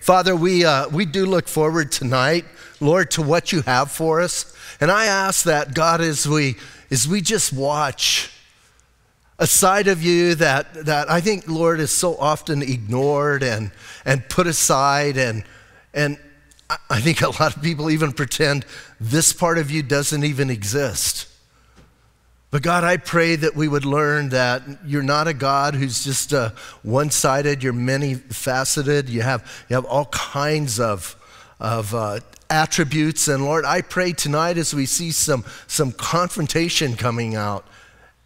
Father, we, uh, we do look forward tonight, Lord, to what you have for us. And I ask that, God, as we, as we just watch a side of you that, that I think, Lord, is so often ignored and, and put aside. And, and I think a lot of people even pretend this part of you doesn't even exist. But God, I pray that we would learn that you're not a God who's just uh, one sided, you're many faceted, you have, you have all kinds of, of uh, attributes. And Lord, I pray tonight as we see some, some confrontation coming out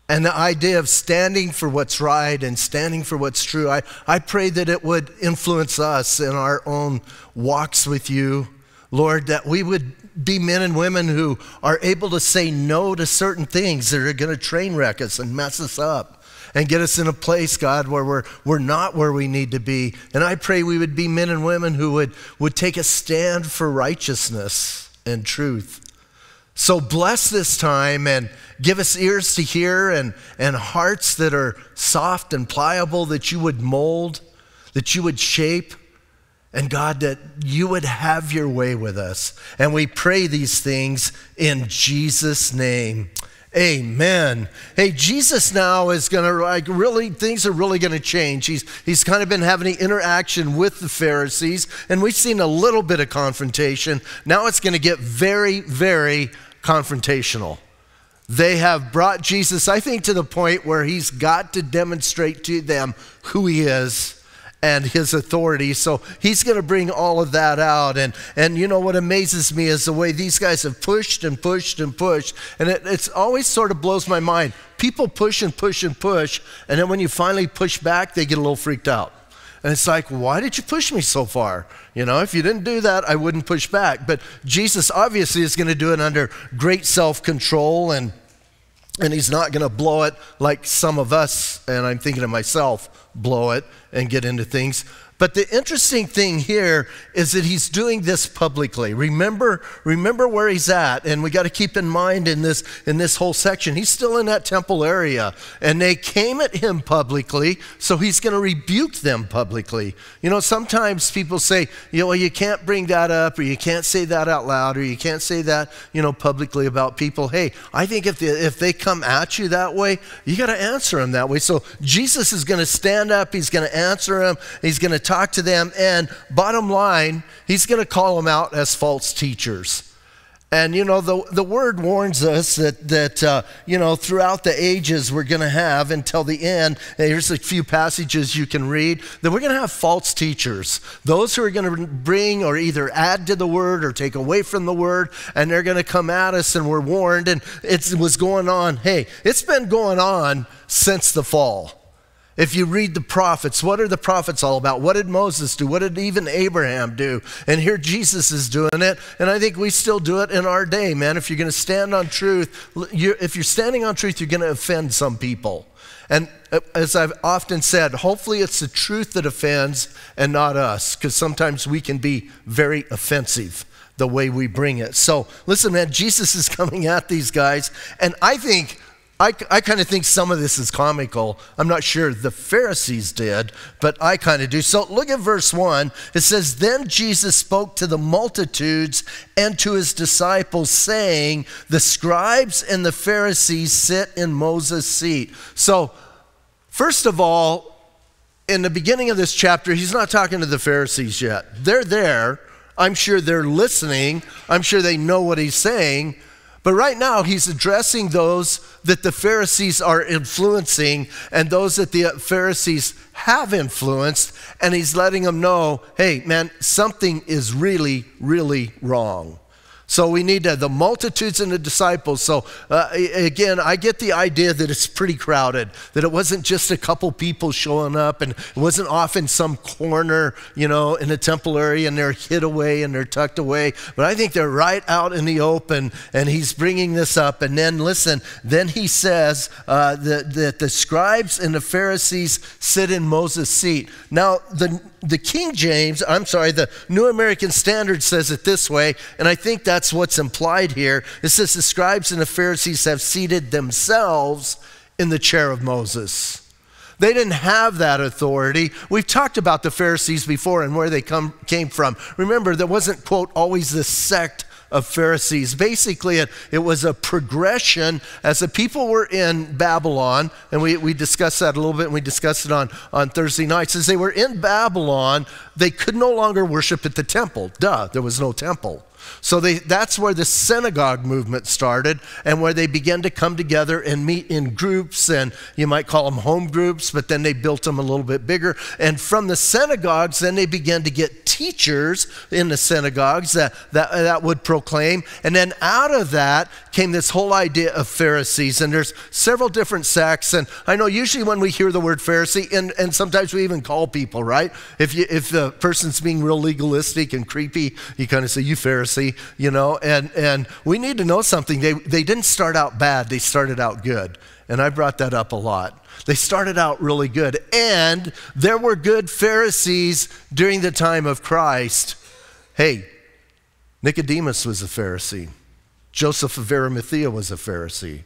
and the idea of standing for what's right and standing for what's true, I, I pray that it would influence us in our own walks with you. Lord, that we would be men and women who are able to say no to certain things that are going to train wreck us and mess us up and get us in a place, God, where we're, we're not where we need to be. And I pray we would be men and women who would, would take a stand for righteousness and truth. So bless this time and give us ears to hear and, and hearts that are soft and pliable that you would mold, that you would shape. And God, that you would have your way with us. And we pray these things in Jesus' name. Amen. Hey, Jesus now is going to, like, really, things are really going to change. He's, he's kind of been having interaction with the Pharisees, and we've seen a little bit of confrontation. Now it's going to get very, very confrontational. They have brought Jesus, I think, to the point where he's got to demonstrate to them who he is and his authority. So he's going to bring all of that out. And, and you know what amazes me is the way these guys have pushed and pushed and pushed. And it it's always sort of blows my mind. People push and push and push. And then when you finally push back, they get a little freaked out. And it's like, why did you push me so far? You know, if you didn't do that, I wouldn't push back. But Jesus obviously is going to do it under great self control and and he's not going to blow it like some of us, and I'm thinking of myself, blow it and get into things. But the interesting thing here is that he's doing this publicly. Remember, remember where he's at, and we got to keep in mind in this in this whole section, he's still in that temple area, and they came at him publicly, so he's going to rebuke them publicly. You know, sometimes people say, you know, well, you can't bring that up, or you can't say that out loud, or you can't say that, you know, publicly about people. Hey, I think if if they come at you that way, you got to answer them that way. So Jesus is going to stand up, he's going to answer them, he's going to talk to them, and bottom line, he's going to call them out as false teachers. And you know, the, the word warns us that, that uh, you know, throughout the ages we're going to have until the end. here's a few passages you can read that we're going to have false teachers. Those who are going to bring or either add to the word or take away from the word, and they're going to come at us, and we're warned. And it was going on. Hey, it's been going on since the fall. If you read the prophets, what are the prophets all about? What did Moses do? What did even Abraham do? And here Jesus is doing it. And I think we still do it in our day, man. If you're going to stand on truth, you're, if you're standing on truth, you're going to offend some people. And uh, as I've often said, hopefully it's the truth that offends and not us, because sometimes we can be very offensive the way we bring it. So listen, man, Jesus is coming at these guys. And I think I, I kind of think some of this is comical. I'm not sure the Pharisees did, but I kind of do. So look at verse 1. It says, Then Jesus spoke to the multitudes and to his disciples, saying, The scribes and the Pharisees sit in Moses' seat. So, first of all, in the beginning of this chapter, he's not talking to the Pharisees yet. They're there. I'm sure they're listening. I'm sure they know what he's saying. But right now, he's addressing those that the Pharisees are influencing and those that the Pharisees have influenced, and he's letting them know hey, man, something is really, really wrong. So we need to, the multitudes and the disciples. So uh, again, I get the idea that it's pretty crowded, that it wasn't just a couple people showing up and it wasn't off in some corner, you know, in a temple area and they're hid away and they're tucked away. But I think they're right out in the open and he's bringing this up. And then listen, then he says uh, that, that the scribes and the Pharisees sit in Moses' seat. Now, the, the King James, I'm sorry, the New American Standard says it this way, and I think that's what's implied here. It says the scribes and the Pharisees have seated themselves in the chair of Moses. They didn't have that authority. We've talked about the Pharisees before and where they come, came from. Remember, there wasn't, quote, always this sect of Pharisees. Basically, it, it was a progression as the people were in Babylon, and we, we discussed that a little bit, and we discussed it on, on Thursday nights. As they were in Babylon, they could no longer worship at the temple. Duh, there was no temple. So they, that's where the synagogue movement started and where they began to come together and meet in groups, and you might call them home groups, but then they built them a little bit bigger. And from the synagogues, then they began to get teachers in the synagogues that, that, that would proclaim. And then out of that came this whole idea of Pharisees. And there's several different sects. And I know usually when we hear the word Pharisee, and, and sometimes we even call people, right? If, you, if the person's being real legalistic and creepy, you kind of say, You Pharisee, you know? And, and we need to know something. They, they didn't start out bad, they started out good. And I brought that up a lot. They started out really good. And there were good Pharisees during the time of Christ. Hey, Nicodemus was a Pharisee. Joseph of Arimathea was a Pharisee.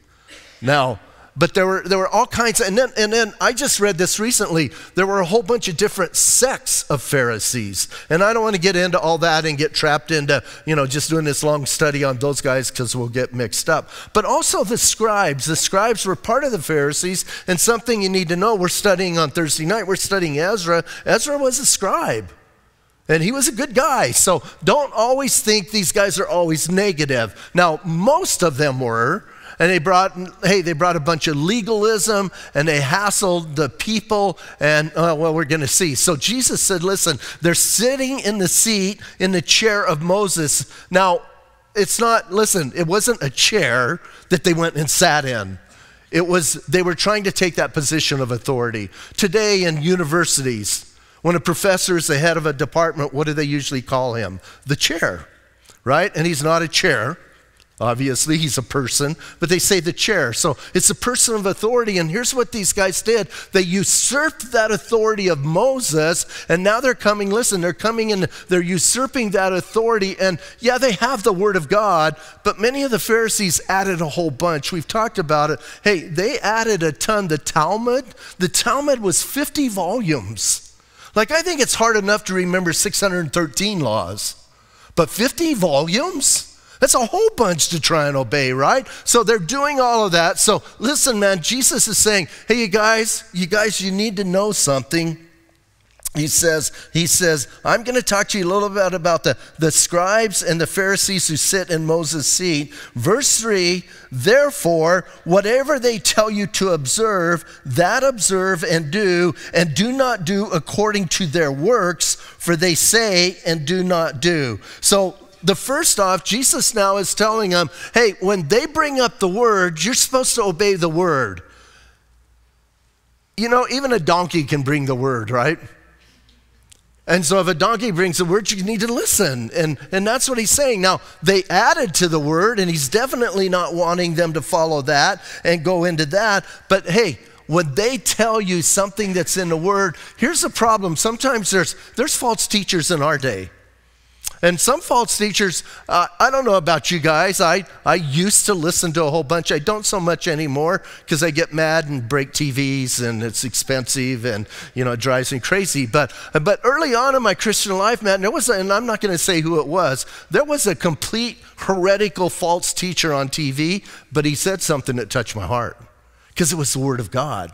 Now, but there were, there were all kinds, of, and then, and then I just read this recently. There were a whole bunch of different sects of Pharisees. And I don't want to get into all that and get trapped into, you know, just doing this long study on those guys because we'll get mixed up. But also the scribes. The scribes were part of the Pharisees, and something you need to know we're studying on Thursday night, we're studying Ezra. Ezra was a scribe. And he was a good guy. So don't always think these guys are always negative. Now, most of them were, and they brought, hey, they brought a bunch of legalism and they hassled the people. And, uh, well, we're going to see. So Jesus said, listen, they're sitting in the seat in the chair of Moses. Now, it's not, listen, it wasn't a chair that they went and sat in. It was, they were trying to take that position of authority. Today in universities, when a professor is the head of a department, what do they usually call him? The chair, right? And he's not a chair. Obviously, he's a person, but they say the chair. So it's a person of authority. And here's what these guys did they usurped that authority of Moses, and now they're coming, listen, they're coming and they're usurping that authority. And yeah, they have the word of God, but many of the Pharisees added a whole bunch. We've talked about it. Hey, they added a ton. The Talmud, the Talmud was 50 volumes. Like, I think it's hard enough to remember 613 laws, but 50 volumes? That's a whole bunch to try and obey, right? So they're doing all of that. So listen, man, Jesus is saying, hey, you guys, you guys, you need to know something. He says, he says, I'm going to talk to you a little bit about the, the scribes and the Pharisees who sit in Moses' seat. Verse 3 Therefore, whatever they tell you to observe, that observe and do, and do not do according to their works, for they say and do not do. So the first off, Jesus now is telling them, hey, when they bring up the word, you're supposed to obey the word. You know, even a donkey can bring the word, right? And so if a donkey brings the word, you need to listen. And, and that's what he's saying. Now, they added to the word, and he's definitely not wanting them to follow that and go into that. But hey, when they tell you something that's in the word, here's the problem. Sometimes there's, there's false teachers in our day. And some false teachers, uh, I don't know about you guys. I, I used to listen to a whole bunch. I don't so much anymore because I get mad and break TVs and it's expensive and, you know, it drives me crazy. But, but early on in my Christian life, man, there was, a, and I'm not going to say who it was, there was a complete heretical false teacher on TV, but he said something that touched my heart because it was the Word of God.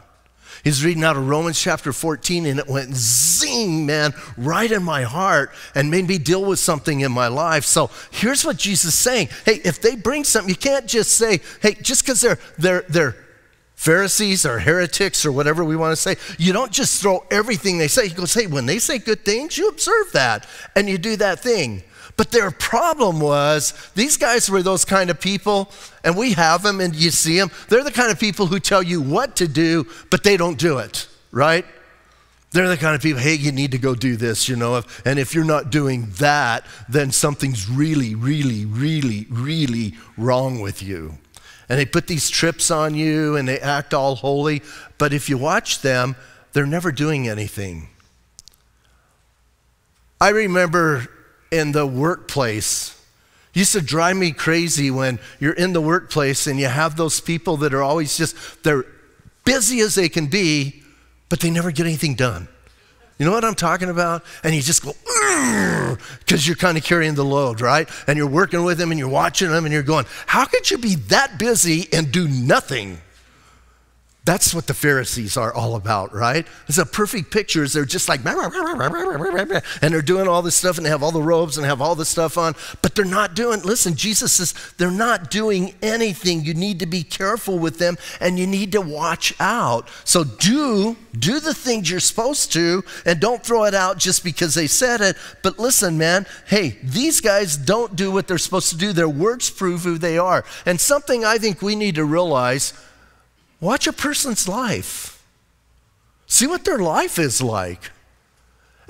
He's reading out of Romans chapter 14, and it went zing, man, right in my heart and made me deal with something in my life. So here's what Jesus is saying Hey, if they bring something, you can't just say, hey, just because they're, they're, they're Pharisees or heretics or whatever we want to say, you don't just throw everything they say. He goes, hey, when they say good things, you observe that and you do that thing. But their problem was these guys were those kind of people, and we have them and you see them. They're the kind of people who tell you what to do, but they don't do it, right? They're the kind of people, hey, you need to go do this, you know, and if you're not doing that, then something's really, really, really, really wrong with you. And they put these trips on you and they act all holy, but if you watch them, they're never doing anything. I remember in the workplace. Used to drive me crazy when you're in the workplace and you have those people that are always just, they're busy as they can be, but they never get anything done. You know what I'm talking about? And you just go, because you're kind of carrying the load, right? And you're working with them and you're watching them and you're going, how could you be that busy and do nothing? That's what the Pharisees are all about, right? It's a perfect picture. Is they're just like, and they're doing all this stuff and they have all the robes and have all this stuff on, but they're not doing, listen, Jesus says they're not doing anything. You need to be careful with them and you need to watch out. So do, do the things you're supposed to and don't throw it out just because they said it. But listen, man, hey, these guys don't do what they're supposed to do. Their words prove who they are. And something I think we need to realize Watch a person's life. See what their life is like.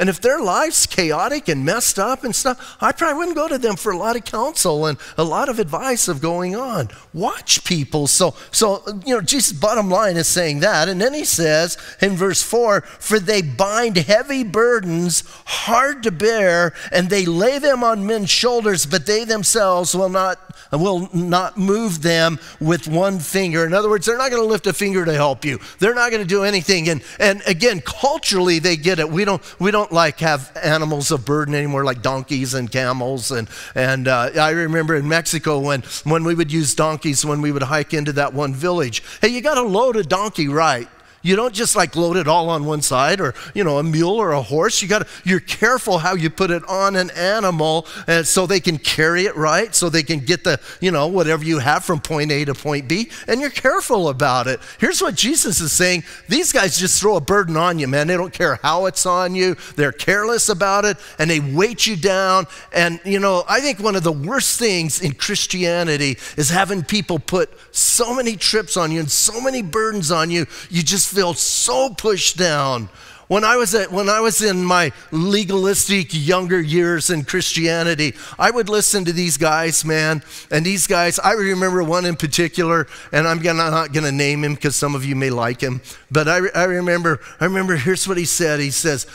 And if their life's chaotic and messed up and stuff, I probably wouldn't go to them for a lot of counsel and a lot of advice of going on. Watch people. So, so you know, Jesus' bottom line is saying that. And then he says in verse 4 For they bind heavy burdens hard to bear, and they lay them on men's shoulders, but they themselves will not will not move them with one finger. In other words, they're not going to lift a finger to help you. They're not going to do anything. And and again, culturally they get it. We don't we don't like have animals of burden anymore, like donkeys and camels. And and uh, I remember in Mexico when when we would use donkeys when we would hike into that one village. Hey, you got to load a donkey right. You don't just like load it all on one side or, you know, a mule or a horse. You got to, you're careful how you put it on an animal and so they can carry it right, so they can get the, you know, whatever you have from point A to point B, and you're careful about it. Here's what Jesus is saying these guys just throw a burden on you, man. They don't care how it's on you, they're careless about it, and they weight you down. And, you know, I think one of the worst things in Christianity is having people put so many trips on you and so many burdens on you, you just feel so pushed down. When I, was at, when I was in my legalistic younger years in Christianity, I would listen to these guys, man. And these guys, I remember one in particular, and I'm gonna, not going to name him because some of you may like him. But I, I, remember, I remember, here's what he said. He says,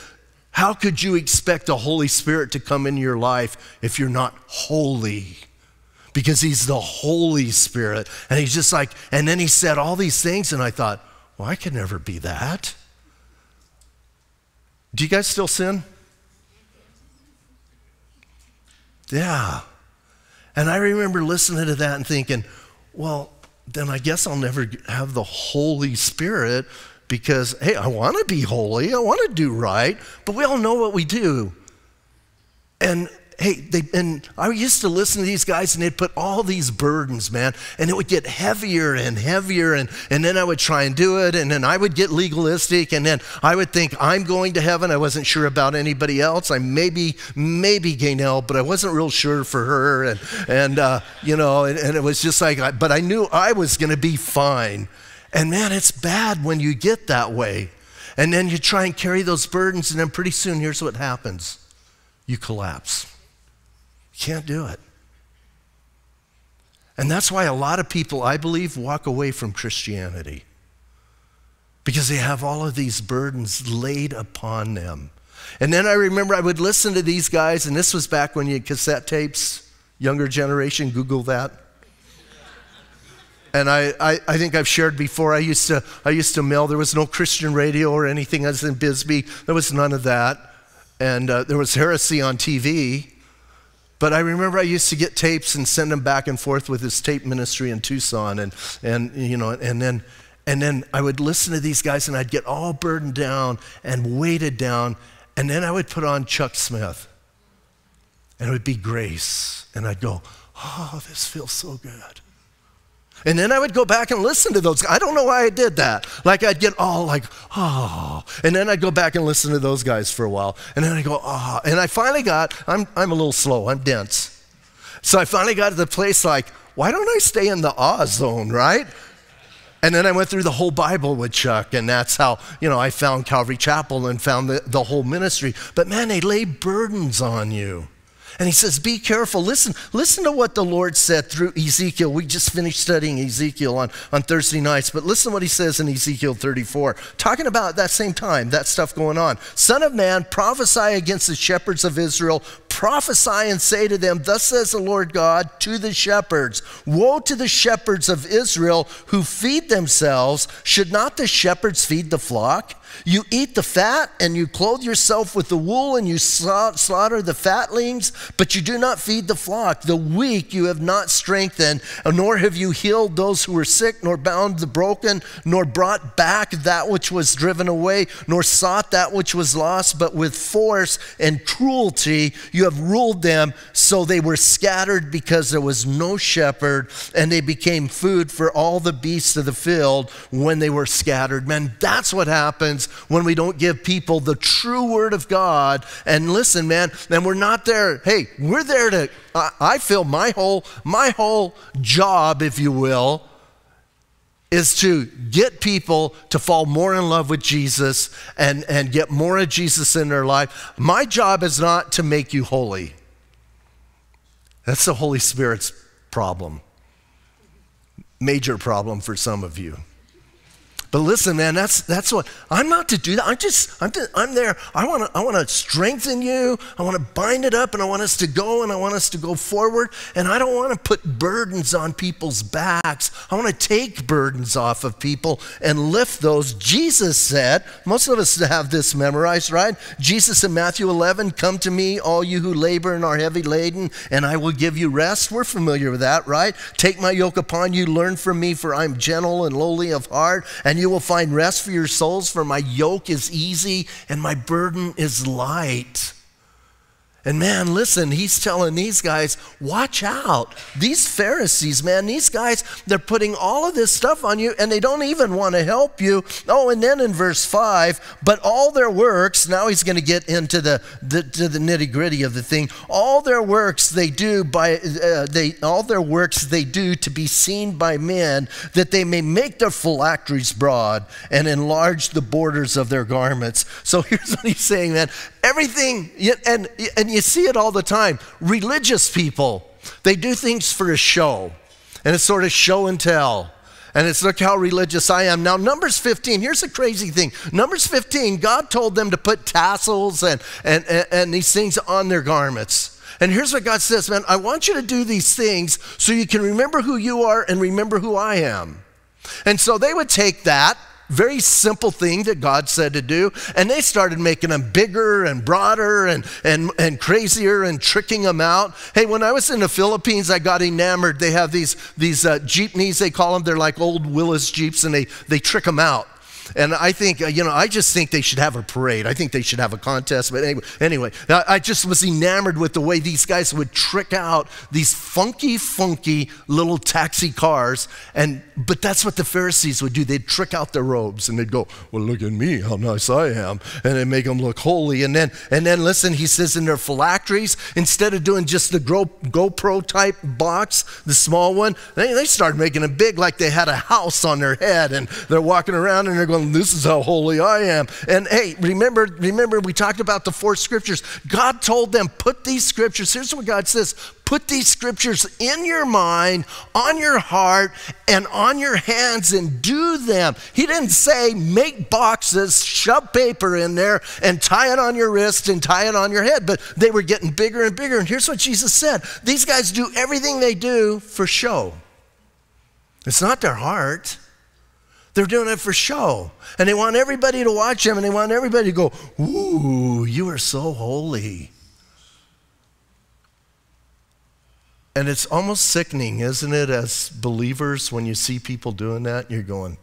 How could you expect the Holy Spirit to come into your life if you're not holy? Because he's the Holy Spirit. And he's just like, and then he said all these things, and I thought, well, I could never be that. Do you guys still sin? Yeah. And I remember listening to that and thinking, well, then I guess I'll never have the Holy Spirit because, hey, I want to be holy, I want to do right, but we all know what we do. And hey, they, and I used to listen to these guys and they'd put all these burdens, man, and it would get heavier and heavier. And, and then I would try and do it, and then I would get legalistic, and then I would think, I'm going to heaven. I wasn't sure about anybody else. I maybe, maybe Gaynell, but I wasn't real sure for her. And, and uh, you know, and, and it was just like, but I knew I was going to be fine. And man, it's bad when you get that way. And then you try and carry those burdens, and then pretty soon, here's what happens you collapse. Can't do it. And that's why a lot of people, I believe, walk away from Christianity because they have all of these burdens laid upon them. And then I remember I would listen to these guys, and this was back when you had cassette tapes, younger generation, Google that. And I, I, I, think I've shared before, I used, to, I used to mail, there was no Christian radio or anything. I was in Bisbee, there was none of that. And uh, there was heresy on TV. But I remember I used to get tapes and send them back and forth with his tape ministry in Tucson, and, and you know, and then and then I would listen to these guys, and I'd get all burdened down and weighted down, and then I would put on Chuck Smith, and it would be grace, and I'd go, oh, this feels so good. And then I would go back and listen to those. I don't know why I did that. Like I'd get all like, oh. And then I'd go back and listen to those guys for a while. And then I go, oh. And I finally got, I'm, I'm a little slow, I'm dense. So I finally got to the place like, why don't I stay in the awe zone, right? And then I went through the whole Bible with Chuck, and that's how, you know, I found Calvary Chapel and found the, the whole ministry. But man, they lay burdens on you. And he says, Be careful. Listen, listen to what the Lord said through Ezekiel. We just finished studying Ezekiel on, on Thursday nights, but listen to what he says in Ezekiel 34, talking about that same time, that stuff going on. Son of man, prophesy against the shepherds of Israel, prophesy and say to them, Thus says the Lord God to the shepherds Woe to the shepherds of Israel who feed themselves. Should not the shepherds feed the flock? You eat the fat and you clothe yourself with the wool and you slaughter the fatlings, but you do not feed the flock. The weak you have not strengthened, nor have you healed those who were sick, nor bound the broken, nor brought back that which was driven away, nor sought that which was lost, but with force and cruelty you have ruled them so they were scattered because there was no shepherd, and they became food for all the beasts of the field when they were scattered. Man, that's what happens when we don't give people the true word of God. And listen, man, and we're not there. Hey, we're there to, I, I feel my whole, my whole job, if you will, is to get people to fall more in love with Jesus and, and get more of Jesus in their life. My job is not to make you holy. That's the Holy Spirit's problem. Major problem for some of you. But listen, man, that's, that's what I'm not to do that. I'm just, I'm, to, I'm there. I want to I wanna strengthen you. I want to bind it up and I want us to go and I want us to go forward. And I don't want to put burdens on people's backs. I want to take burdens off of people and lift those. Jesus said, most of us have this memorized, right? Jesus in Matthew 11, come to me, all you who labor and are heavy laden, and I will give you rest. We're familiar with that, right? Take my yoke upon you, learn from me, for I'm gentle and lowly of heart, and you you will find rest for your souls, for my yoke is easy and my burden is light. And man, listen, he's telling these guys, watch out. These Pharisees, man, these guys, they're putting all of this stuff on you and they don't even want to help you. Oh, and then in verse 5, but all their works, now he's going to get into the, the, to the nitty gritty of the thing. All their works they do by, uh, they, all their works they do to be seen by men, that they may make their phylacteries broad and enlarge the borders of their garments. So here's what he's saying, man. Everything, and, and you see it all the time. Religious people, they do things for a show, and it's sort of show and tell. And it's look how religious I am. Now, Numbers 15, here's the crazy thing. Numbers 15, God told them to put tassels and, and, and, and these things on their garments. And here's what God says, man, I want you to do these things so you can remember who you are and remember who I am. And so they would take that very simple thing that God said to do. And they started making them bigger and broader and, and, and crazier and tricking them out. Hey, when I was in the Philippines, I got enamored. They have these, these uh, jeepneys, they call them. They're like old Willys Jeeps, and they, they trick them out. And I think, uh, you know, I just think they should have a parade. I think they should have a contest. But anyway, anyway I just was enamored with the way these guys would trick out these funky, funky little taxi cars. And but that's what the Pharisees would do. They'd trick out their robes and they'd go, "Well, look at me, how nice I am," and they make them look holy. And then, and then, listen, he says in their phylacteries, instead of doing just the GoPro type box, the small one, they, they started making them big, like they had a house on their head, and they're walking around and they're going going, This is how holy I am. And hey, remember, remember, we talked about the four scriptures. God told them, Put these scriptures, here's what God says put these scriptures in your mind, on your heart, and on your hands and do them. He didn't say make boxes, shove paper in there, and tie it on your wrist and tie it on your head, but they were getting bigger and bigger. And here's what Jesus said these guys do everything they do for show, it's not their heart. They're doing it for show. And they want everybody to watch them and they want everybody to go, Ooh, you are so holy. And it's almost sickening, isn't it, as believers, when you see people doing that, you're going,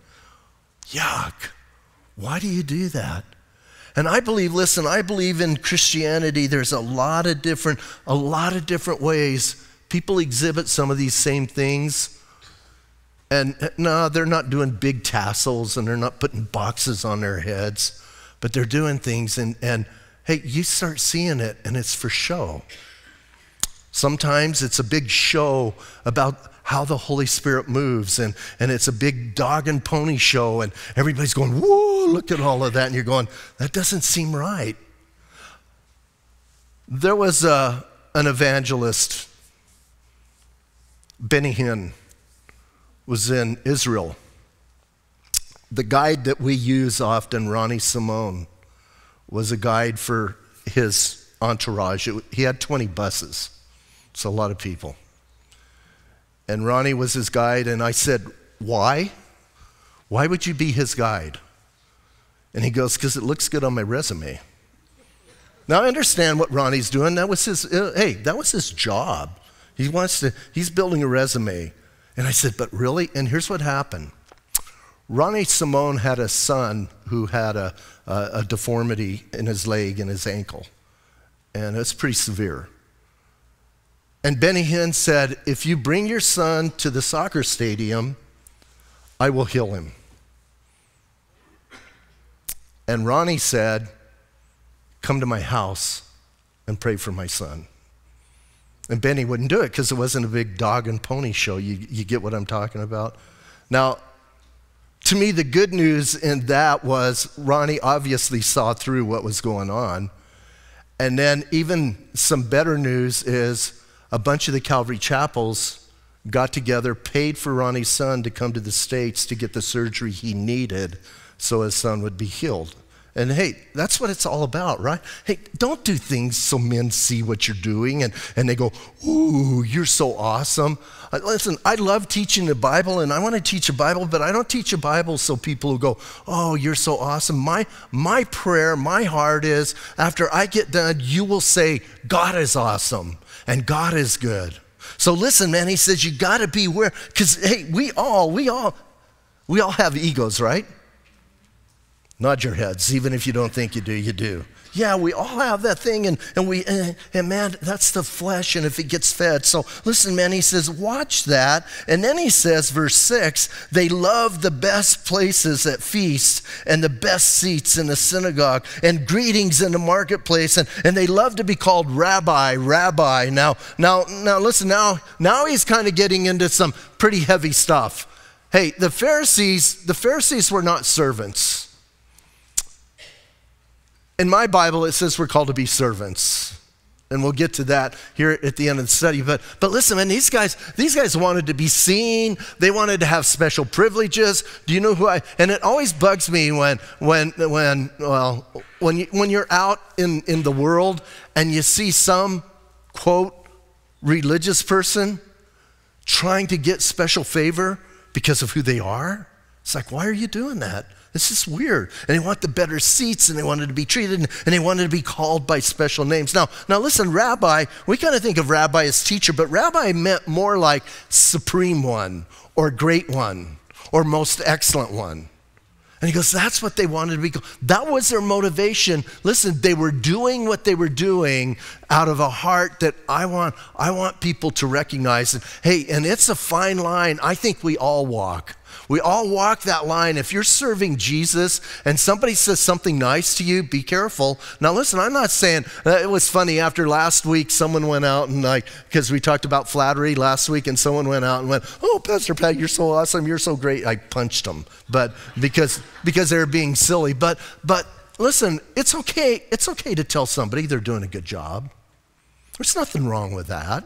Yuck, why do you do that? And I believe, listen, I believe in Christianity, there's a lot of different, a lot of different ways people exhibit some of these same things. And no, they're not doing big tassels and they're not putting boxes on their heads, but they're doing things. And, and hey, you start seeing it and it's for show. Sometimes it's a big show about how the Holy Spirit moves, and, and it's a big dog and pony show, and everybody's going, Whoa, look at all of that. And you're going, That doesn't seem right. There was a, uh, an evangelist, Benny Hinn was in Israel. The guide that we use often, Ronnie Simone, was a guide for his entourage. It, he had 20 buses. It's a lot of people. And Ronnie was his guide, and I said, Why? Why would you be his guide? And he goes, Because it looks good on my resume. Now I understand what Ronnie's doing. That was his, uh, hey, that was his job. He wants to, he's building a resume. And I said, But really? And here's what happened Ronnie Simone had a son who had a, a, a deformity in his leg and his ankle, and it's pretty severe. And Benny Hinn said, If you bring your son to the soccer stadium, I will heal him. And Ronnie said, Come to my house and pray for my son. And Benny wouldn't do it because it wasn't a big dog and pony show. You, you get what I'm talking about? Now, to me, the good news in that was Ronnie obviously saw through what was going on. And then, even some better news is a bunch of the Calvary chapels got together, paid for Ronnie's son to come to the States to get the surgery he needed so his son would be healed. And hey, that's what it's all about, right? Hey, don't do things so men see what you're doing and, and they go, Ooh, you're so awesome. Uh, listen, I love teaching the Bible and I want to teach a Bible, but I don't teach a Bible so people will go, Oh, you're so awesome. My, my prayer, my heart is after I get done, you will say, God is awesome and God is good. So listen, man, he says, You got to be aware, because hey, we all, we all, we all have egos, right? Nod your heads, even if you don't think you do, you do. Yeah, we all have that thing, and, and we and, and man, that's the flesh, and if it gets fed. So listen, man, he says, watch that. And then he says, verse 6, they love the best places at feasts and the best seats in the synagogue and greetings in the marketplace, and, and they love to be called rabbi, rabbi. Now, now, now listen, now, now he's kind of getting into some pretty heavy stuff. Hey, the Pharisees, the Pharisees were not servants. In my Bible, it says we're called to be servants. And we'll get to that here at the end of the study. But, but listen, man, these guys, these guys wanted to be seen. They wanted to have special privileges. Do you know who I, and it always bugs me when, when, when, well, when, you, when you're out in, in the world and you see some, quote, religious person trying to get special favor because of who they are. It's like, why are you doing that? This is weird. And they want the better seats and they wanted to be treated and, they wanted to be called by special names. Now, now listen, rabbi, we kind of think of rabbi as teacher, but rabbi meant more like supreme one or great one or most excellent one. And he goes, that's what they wanted to be. That was their motivation. Listen, they were doing what they were doing out of a heart that I want, I want people to recognize. And, Hey, and it's a fine line I think we all walk. We all walk that line. If you're serving Jesus and somebody says something nice to you, be careful. Now, listen, I'm not saying uh, it was funny after last week, someone went out and, like, because we talked about flattery last week, and someone went out and went, Oh, Pastor Pat, you're so awesome. You're so great. I punched them, but because, because they're being silly. But, but listen, it's okay. It's okay to tell somebody they're doing a good job. There's nothing wrong with that.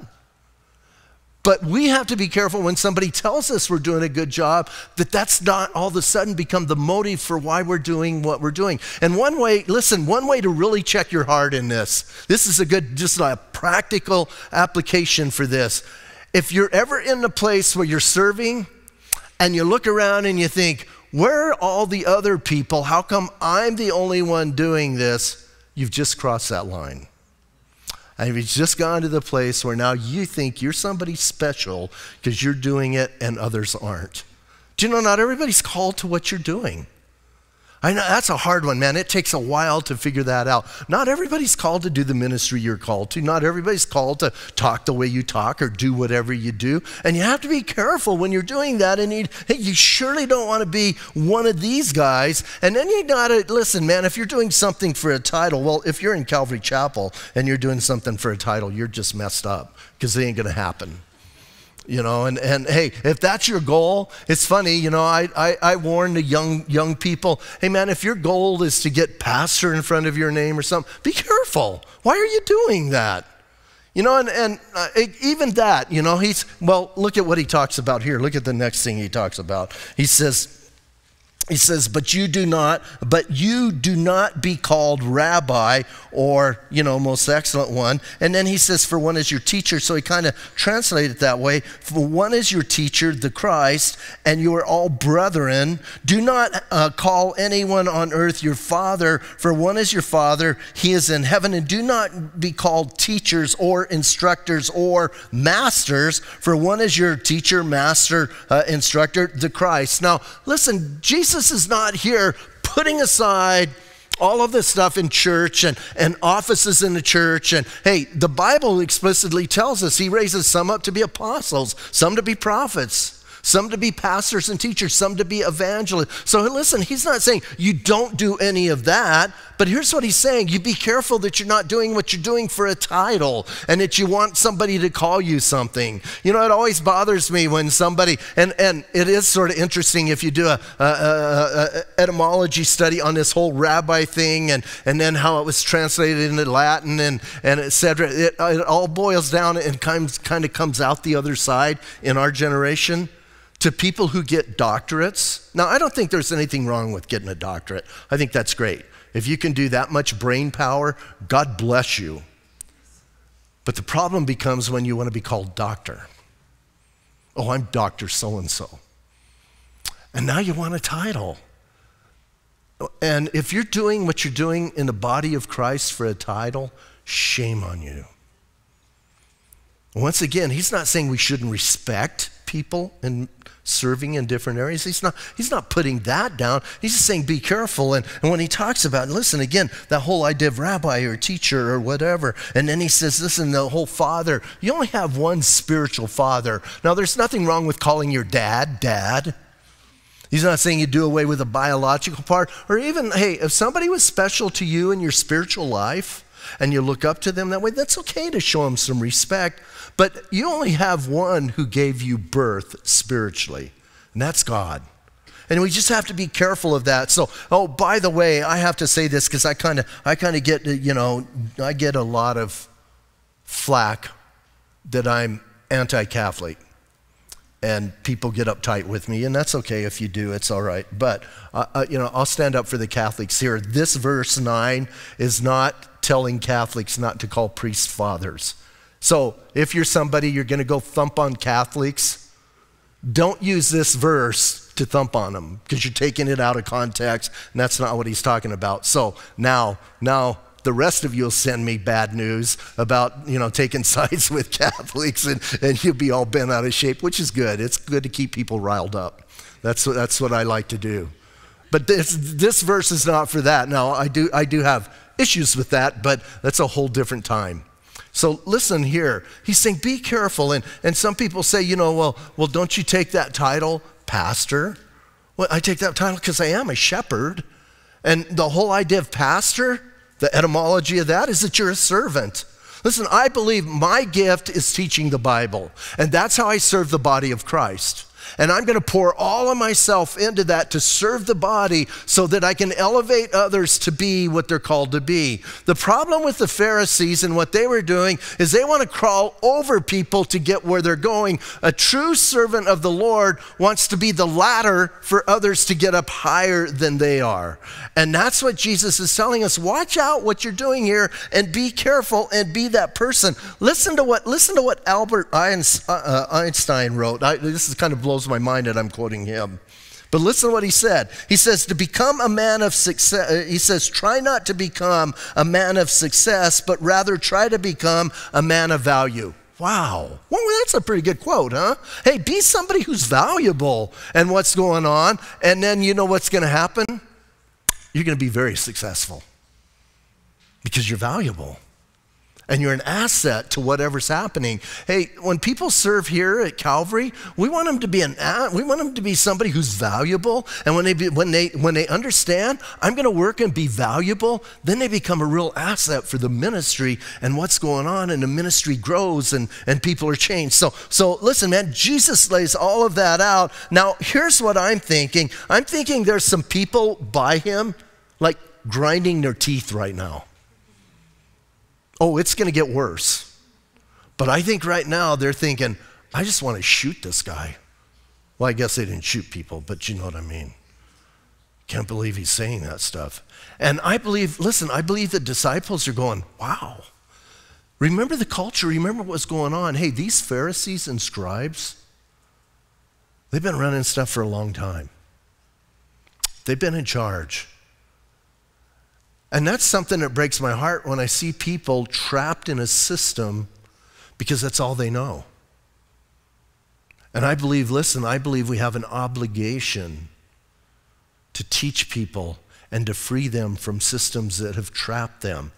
But we have to be careful when somebody tells us we're doing a good job that that's not all of a sudden become the motive for why we're doing what we're doing. And one way, listen, one way to really check your heart in this, this is a good, just a practical application for this. If you're ever in a place where you're serving and you look around and you think, where are all the other people? How come I'm the only one doing this? You've just crossed that line. And you've just gone to the place where now you think you're somebody special because you're doing it and others aren't. Do you know not everybody's called to what you're doing? I know that's a hard one, man. It takes a while to figure that out. Not everybody's called to do the ministry you're called to. Not everybody's called to talk the way you talk or do whatever you do. And you have to be careful when you're doing that. And you, you surely don't want to be one of these guys. And then you got to listen, man, if you're doing something for a title, well, if you're in Calvary Chapel and you're doing something for a title, you're just messed up because it ain't going to happen you know and, and hey if that's your goal it's funny you know I, I, I warn the young young people hey man if your goal is to get pastor in front of your name or something be careful. Why are you doing that? You know and, and uh, even that you know he's well look at what he talks about here. Look at the next thing he talks about. He says he says but you do not but you do not be called rabbi or you know most excellent one. And then he says for one is your teacher. So he kind of translated it that way. For one is your teacher the christ and you are all brethren. Do not uh, call anyone on earth your father. For one is your father he is in heaven. And do not be called teachers or instructors or masters. For one is your teacher master uh, instructor the christ. Now listen jesus Jesus is not here putting aside all of this stuff in church and, and offices in the church. And hey, the Bible explicitly tells us he raises some up to be apostles, some to be prophets, some to be pastors and teachers, some to be evangelists. So listen, he's not saying you don't do any of that, but here's what he's saying you be careful that you're not doing what you're doing for a title and that you want somebody to call you something. You know, it always bothers me when somebody, and, and it is sort of interesting if you do a, a, a, a etymology study on this whole rabbi thing and, and then how it was translated into Latin and, and et cetera. It, it all boils down and kind, kind of comes out the other side in our generation to people who get doctorates. Now, I don't think there's anything wrong with getting a doctorate. I think that's great. If you can do that much brain power, God bless you. But the problem becomes when you want to be called doctor. Oh, I'm Dr. So and so. And now you want a title. And if you're doing what you're doing in the body of Christ for a title, shame on you. Once again, he's not saying we shouldn't respect people and serving in different areas. He's not, he's not putting that down. He's just saying be careful. And, and when he talks about, listen again, that whole idea of rabbi or teacher or whatever, and then he says, listen, the whole father, you only have one spiritual father. Now, there's nothing wrong with calling your dad dad. He's not saying you do away with the biological part, or even, hey, if somebody was special to you in your spiritual life and you look up to them that way, that's okay to show them some respect. But you only have one who gave you birth spiritually, and that's God. And we just have to be careful of that. So, oh, by the way, I have to say this because I kind of, I kind of get, you know, I get a lot of flack that I'm anti-Catholic, and people get uptight with me, and that's okay if you do. It's all right. But uh, uh, you know, I'll stand up for the Catholics here. This verse nine is not telling Catholics not to call priests fathers. So if you're somebody, you're going to go thump on Catholics, don't use this verse to thump on them because you're taking it out of context, and that's not what he's talking about. So now, now the rest of you will send me bad news about you know taking sides with Catholics, and, and you'll be all bent out of shape, which is good. It's good to keep people riled up. That's what, that's what I like to do. But this, this verse is not for that. Now, I do, I do have issues with that, but that's a whole different time. So listen here. He's saying, be careful. And, and some people say, you know, well, well, don't you take that title, pastor? Well, I take that title because I am a shepherd. And the whole idea of pastor, the etymology of that is that you're a servant. Listen, I believe my gift is teaching the Bible, and that's how I serve the body of Christ. And I'm going to pour all of myself into that to serve the body so that I can elevate others to be what they're called to be. The problem with the Pharisees and what they were doing is they want to crawl over people to get where they're going. A true servant of the Lord wants to be the ladder for others to get up higher than they are. And that's what Jesus is telling us. Watch out what you're doing here and be careful and be that person. Listen to what, listen to what Albert uh, uh, Einstein wrote. I, this is kind of blows my mind that I'm quoting him. But listen to what he said. He says, to become a man of success, uh, he says, try not to become a man of success, but rather try to become a man of value. Wow. Well, that's a pretty good quote, huh? Hey, be somebody who's valuable and what's going on, and then you know what's going to happen? You're going to be very successful because you're valuable and you're an asset to whatever's happening. Hey, when people serve here at Calvary, we want them to be an we want them to be somebody who's valuable. And when they be, when they when they understand, I'm going to work and be valuable, then they become a real asset for the ministry and what's going on, and the ministry grows and and people are changed. So so listen, man, Jesus lays all of that out. Now here's what I'm thinking. I'm thinking there's some people by him like grinding their teeth right now. Oh, it's going to get worse. But I think right now they're thinking, I just want to shoot this guy. Well, I guess they didn't shoot people, but you know what I mean. Can't believe he's saying that stuff. And I believe, listen, I believe the disciples are going, wow. Remember the culture, remember what's going on. Hey, these Pharisees and scribes, they've been running stuff for a long time. They've been in charge. And that's something that breaks my heart when I see people trapped in a system because that's all they know. And I believe, listen, I believe we have an obligation to teach people and to free them from systems that have trapped them.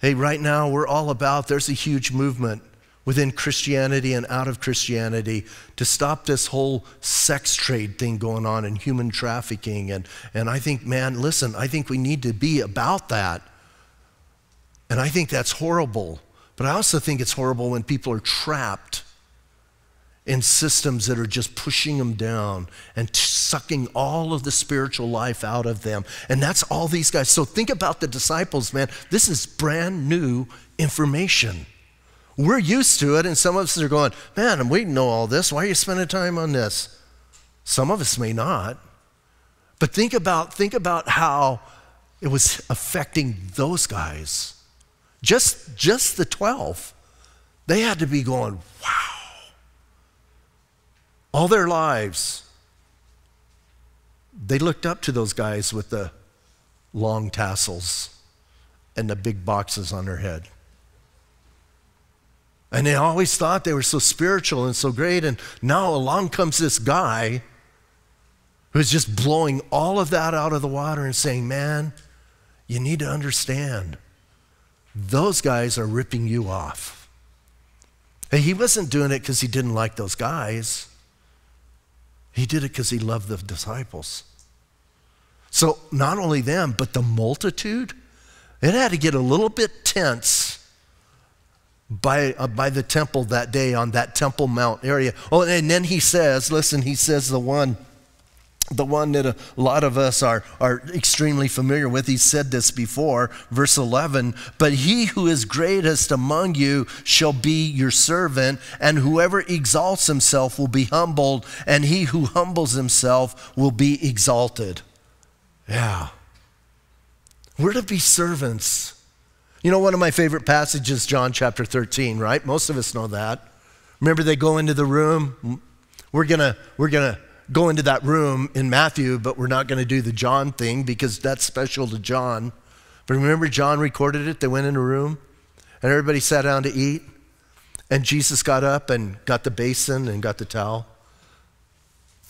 Hey, right now we're all about, there's a huge movement within Christianity and out of Christianity to stop this whole sex trade thing going on and human trafficking. And, and I think, man, listen, I think we need to be about that. And I think that's horrible. But I also think it's horrible when people are trapped in systems that are just pushing them down and sucking all of the spiritual life out of them. And that's all these guys. So think about the disciples, man. This is brand new information. We're used to it, and some of us are going, man, we know all this. Why are you spending time on this? Some of us may not. But think about, think about how it was affecting those guys. Just, just the 12. They had to be going, wow all their lives, they looked up to those guys with the long tassels and the big boxes on their head. And they always thought they were so spiritual and so great. And now along comes this guy who's just blowing all of that out of the water and saying, Man, you need to understand, those guys are ripping you off. And he wasn't doing it because he didn't like those guys. He did it because he loved the disciples. So, not only them, but the multitude, it had to get a little bit tense by, uh, by the temple that day on that Temple Mount area. Oh, and then he says, listen, he says the one the one that a lot of us are, are extremely familiar with. He said this before, verse 11 But he who is greatest among you shall be your servant, and whoever exalts himself will be humbled, and he who humbles himself will be exalted. Yeah. We're to be servants. You know, one of my favorite passages, John chapter 13, right? Most of us know that. Remember, they go into the room. We're going we're to, go into that room in Matthew, but we're not going to do the John thing because that's special to John. But remember, John recorded it. They went in a room and everybody sat down to eat. And Jesus got up and got the basin and got the towel.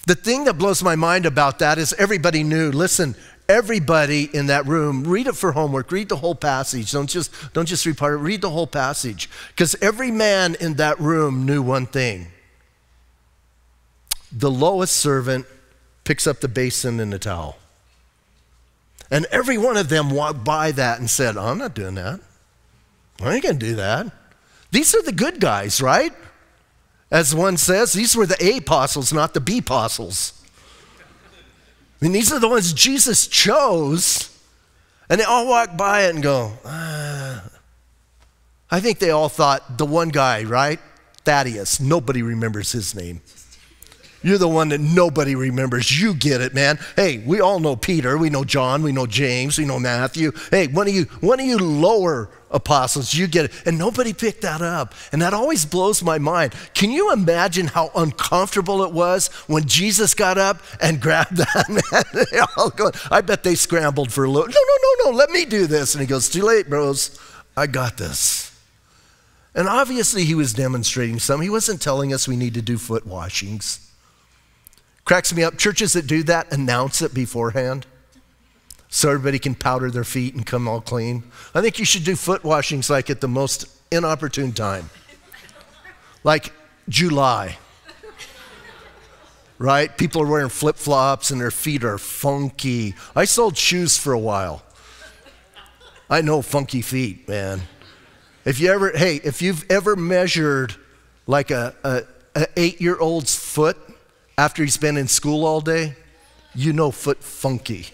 The thing that blows my mind about that is everybody knew. Listen, everybody in that room, read it for homework, read the whole passage. Don't just, don't just read part of it, read the whole passage. Because every man in that room knew one thing the lowest servant picks up the basin and the towel. And every one of them walked by that and said, I'm not doing that. I ain't to do that. These are the good guys, right? As one says, these were the A apostles, not the B apostles. I mean, these are the ones Jesus chose. And they all walk by it and go, ah. I think they all thought the one guy, right? Thaddeus. Nobody remembers his name. You're the one that nobody remembers. You get it, man. Hey, we all know Peter, we know John, we know James, we know Matthew. Hey, one of you, one of you lower apostles, you get it. And nobody picked that up. And that always blows my mind. Can you imagine how uncomfortable it was when Jesus got up and grabbed that man? they all I bet they scrambled for a little. No, no, no, no, let me do this. And he goes, Too late, bros. I got this. And obviously, he was demonstrating some. He wasn't telling us we need to do foot washings. Cracks me up. Churches that do that announce it beforehand so everybody can powder their feet and come all clean. I think you should do foot washings like at the most inopportune time, like July. Right? People are wearing flip flops and their feet are funky. I sold shoes for a while. I know funky feet, man. If you ever, hey, if you've ever measured like a, a, a eight year old's foot, after he's been in school all day, you know foot funky.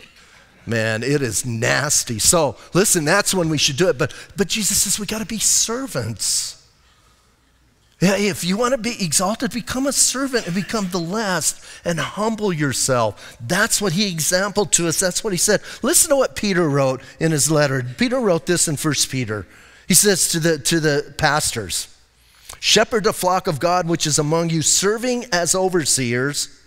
Man, it is nasty. So, listen, that's when we should do it. But, but Jesus says we got to be servants. Yeah, If you want to be exalted, become a servant and become the last and humble yourself. That's what he exampled to us. That's what he said. Listen to what Peter wrote in his letter. Peter wrote this in 1 Peter. He says to the, to the pastors, Shepherd the flock of God which is among you, serving as overseers,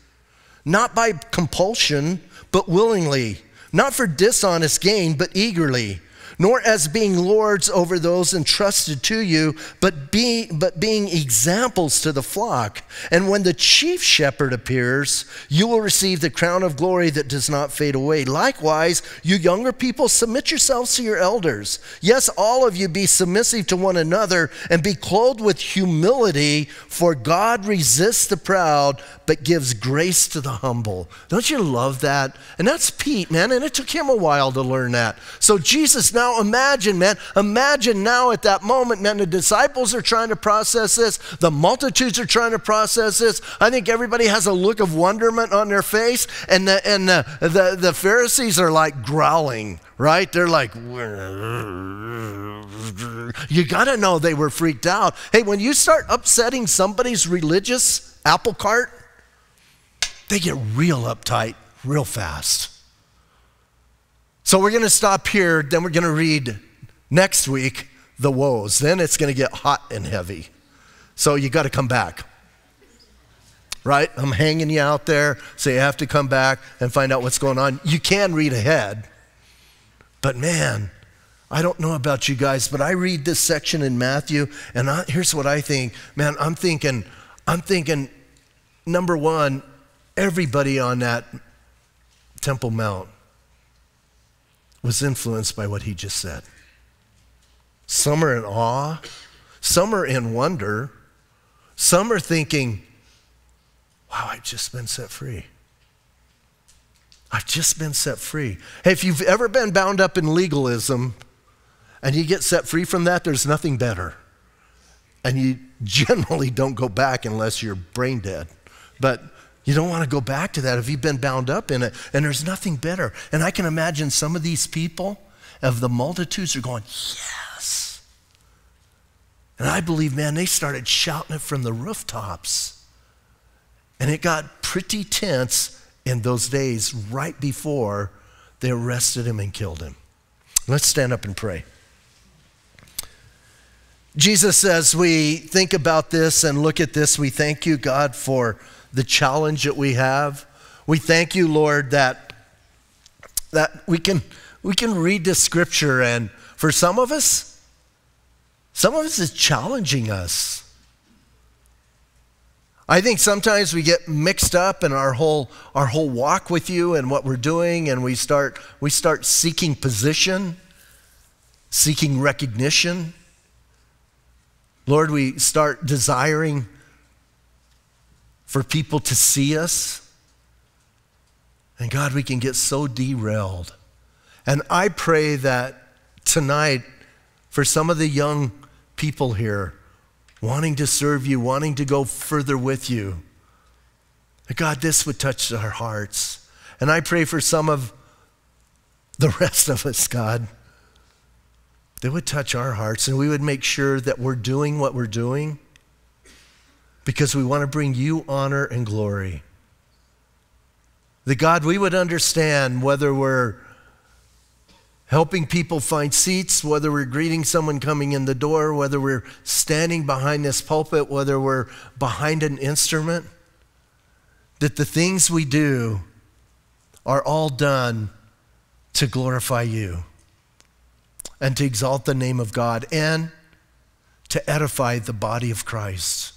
not by compulsion, but willingly, not for dishonest gain, but eagerly nor as being lords over those entrusted to you, but, be, but being examples to the flock. And when the chief shepherd appears, you will receive the crown of glory that does not fade away. Likewise, you younger people, submit yourselves to your elders. Yes, all of you be submissive to one another and be clothed with humility, for God resists the proud, but gives grace to the humble. Don't you love that? And that's Pete, man, and it took him a while to learn that. So Jesus now now imagine, man, imagine now at that moment, man, the disciples are trying to process this, the multitudes are trying to process this. I think everybody has a look of wonderment on their face, and the, and the, the, the Pharisees are like growling, right? They're like, you got to know they were freaked out. Hey, when you start upsetting somebody's religious apple cart, they get real uptight real fast. So we're going to stop here, then we're going to read next week the woes. Then it's going to get hot and heavy. So you got to come back. Right? I'm hanging you out there, so you have to come back and find out what's going on. You can read ahead, but man, I don't know about you guys, but I read this section in Matthew, and I, here's what I think. Man, I'm thinking, I'm thinking, number one, everybody on that Temple Mount was influenced by what he just said. Some are in awe, some are in wonder, some are thinking, wow, I've just been set free. I've just been set free. Hey, if you've ever been bound up in legalism and you get set free from that, there's nothing better. And you generally don't go back unless you're brain dead. But you don't want to go back to that if you've been bound up in it. And there's nothing better. And I can imagine some of these people of the multitudes are going, Yes. And I believe, man, they started shouting it from the rooftops. And it got pretty tense in those days right before they arrested him and killed him. Let's stand up and pray. Jesus, as we think about this and look at this, we thank you, God, for the challenge that we have. We thank you, Lord, that, that we, can, we can read the scripture, and for some of us, some of us is challenging us. I think sometimes we get mixed up in our whole, our whole walk with you and what we're doing, and we start, we start seeking position, seeking recognition. Lord, we start desiring for people to see us. And God, we can get so derailed. And I pray that tonight, for some of the young people here, wanting to serve you, wanting to go further with you, that God, this would touch our hearts. And I pray for some of the rest of us, God, that would touch our hearts and we would make sure that we're doing what we're doing because we want to bring you honor and glory. That God, we would understand whether we're helping people find seats, whether we're greeting someone coming in the door, whether we're standing behind this pulpit, whether we're behind an instrument, that the things we do are all done to glorify you and to exalt the name of God and to edify the body of Christ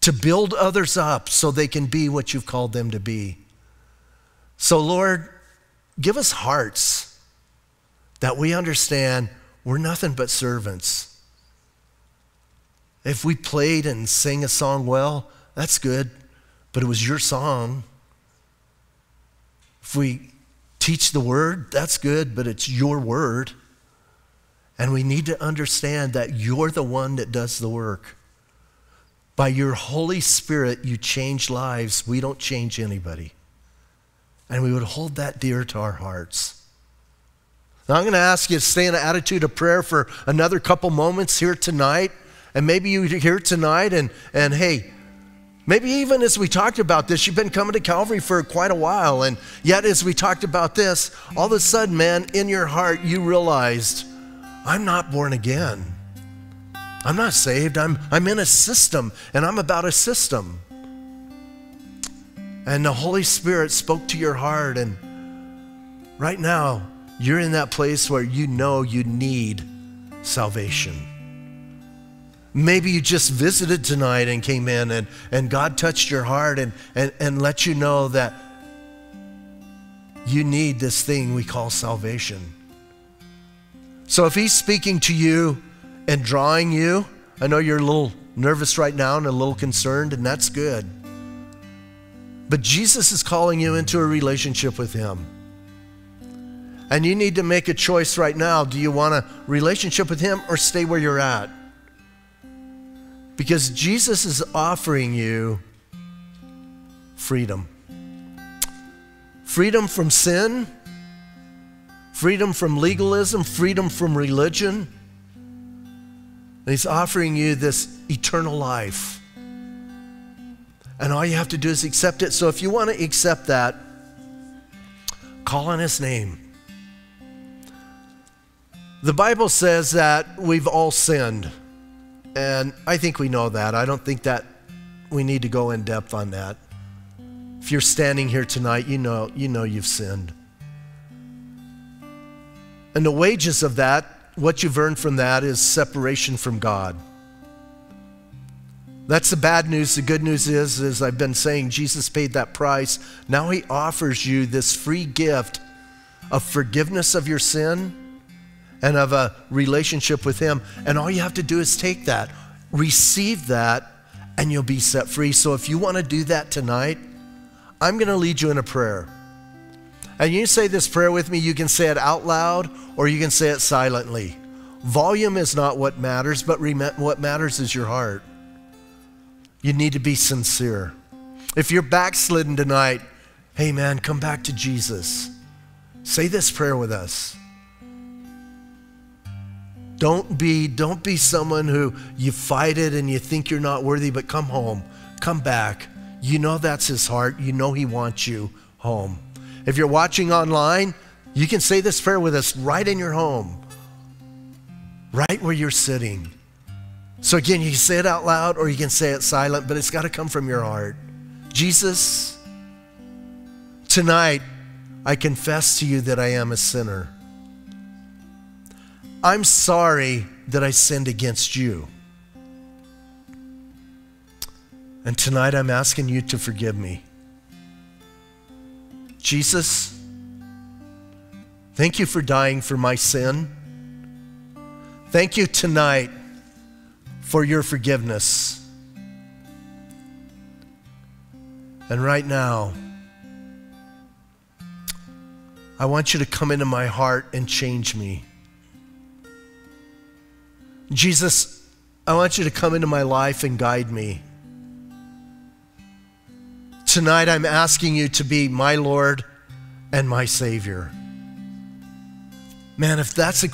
to build others up so they can be what you've called them to be. So, Lord, give us hearts that we understand we're nothing but servants. If we played and sang a song well, that's good, but it was your song. If we teach the word, that's good, but it's your word. And we need to understand that you're the one that does the work. By your Holy Spirit, you change lives. We don't change anybody. And we would hold that dear to our hearts. Now, I'm going to ask you to stay in an attitude of prayer for another couple moments here tonight And maybe you're here tonight and, and hey, maybe even as we talked about this, you've been coming to Calvary for quite a while. And yet, as we talked about this, all of a sudden, man, in your heart, you realized, I'm not born again. I'm not saved. I'm, I'm in a system, and I'm about a system. And the Holy Spirit spoke to your heart, and right now, you're in that place where you know you need salvation. Maybe you just visited tonight and came in, and, and God touched your heart and, and, and let you know that you need this thing we call salvation. So if He's speaking to you, and drawing you. I know you're a little nervous right now and a little concerned, and that's good. But Jesus is calling you into a relationship with Him. And you need to make a choice right now. Do you want a relationship with Him or stay where you're at? Because Jesus is offering you freedom freedom from sin, freedom from legalism, freedom from religion and He's offering you this eternal life. And all you have to do is accept it. So if you want to accept that, call on His name. The Bible says that we've all sinned. And I think we know that. I don't think that we need to go in depth on that. If you're standing here tonight, you know, you know you've sinned. And the wages of that what you've earned from that is separation from God. That's the bad news. The good news is, as I've been saying, Jesus paid that price. Now he offers you this free gift of forgiveness of your sin and of a relationship with him. And all you have to do is take that, receive that, and you'll be set free. So if you want to do that tonight, I'm going to lead you in a prayer. And you say this prayer with me, you can say it out loud or you can say it silently. Volume is not what matters, but what matters is your heart. You need to be sincere. If you're backslidden tonight, hey man, come back to Jesus. Say this prayer with us. Don't be, don't be someone who you fight it and you think you're not worthy, but come home. Come back. You know that's his heart. You know he wants you home. If you're watching online, you can say this prayer with us right in your home, right where you're sitting. So, again, you can say it out loud or you can say it silent, but it's got to come from your heart. Jesus, tonight I confess to you that I am a sinner. I'm sorry that I sinned against you. And tonight I'm asking you to forgive me. Jesus, thank you for dying for my sin. Thank you tonight for your forgiveness. And right now, I want you to come into my heart and change me. Jesus, I want you to come into my life and guide me. Tonight, I'm asking you to be my Lord and my Savior. Man, if that's a